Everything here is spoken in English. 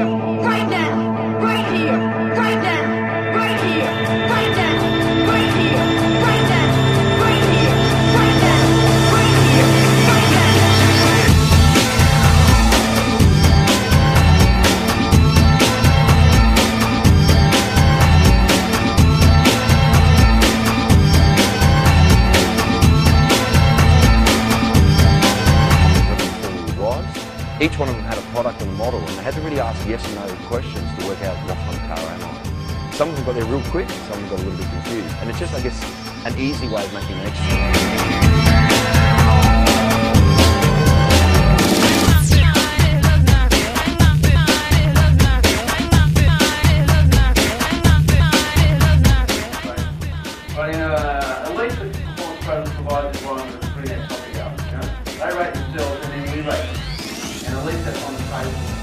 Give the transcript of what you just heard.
Hallelujah. Each one of them had a product and a model, and they had to really ask yes and no questions to work out what kind of car am I. Some of them got there real quick, some of them got a little bit confused. And it's just, I guess, an easy way of making an extra. Uh, the provides one topic up. You know? They rate and